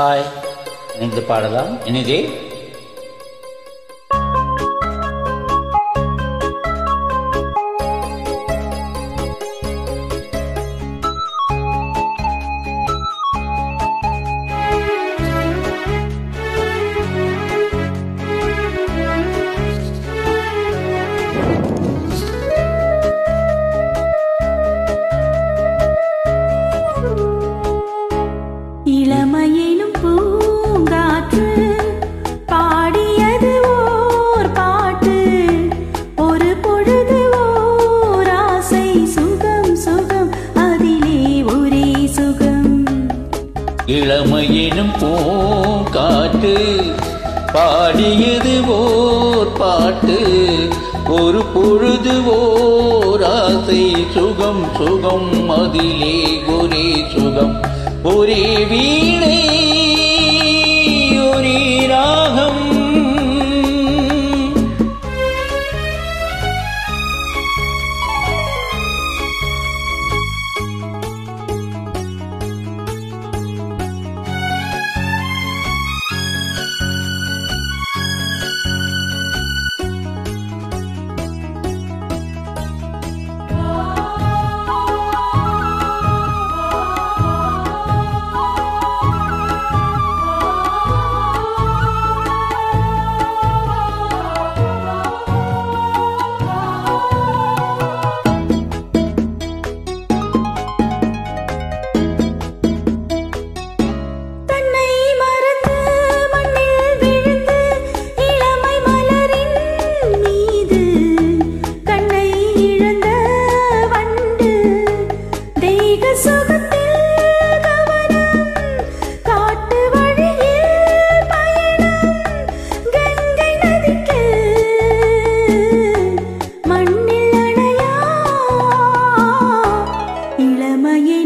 Hi இணைந்து பாடலாம். இனிதே இளமையினும் பூங்காட்டு பாடியது ஓர் பாட்டு. ஒரு பொழுது ஓர் ஆசை சுகம் சுகம் அதிலே ஒரே சுகம். ஒரே வீணை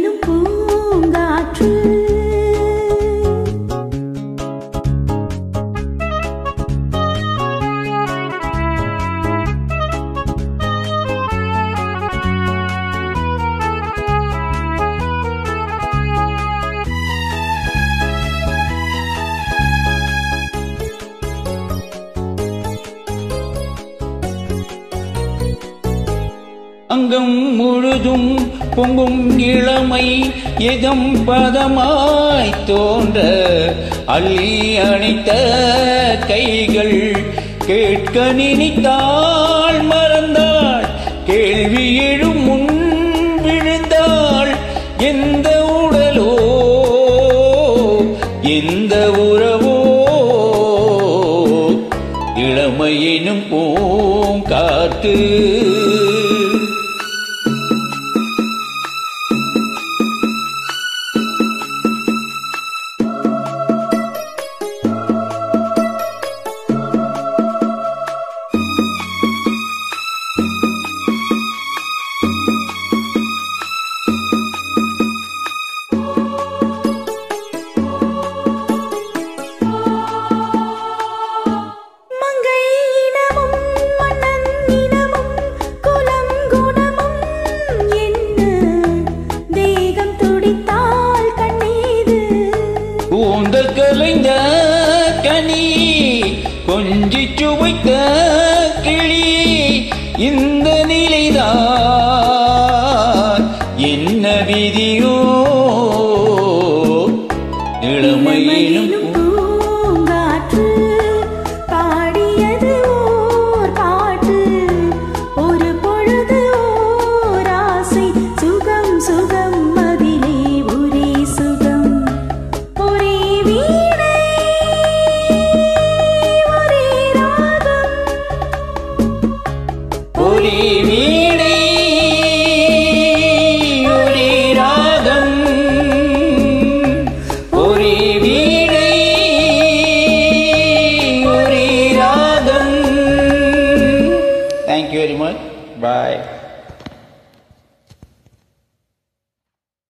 இளமையெனும் பூங்காற்று அங்கம் முழுதும் பொங்கும் இளமை எதம் பதமாய் தோன்ற அள்ளி அணைத்த கைகள் கேட்க நினைத்தாள் மறந்தாள். கேள்வி எழும் முன் விழுந்தாள். எந்த உடலோ எந்த உறவோ? இளமையினும் பூங்காற்று மங்கை கொஞ்சி கிளி இந்த நிலைதான். என்ன விதியோ? இளமையிலும் Bye.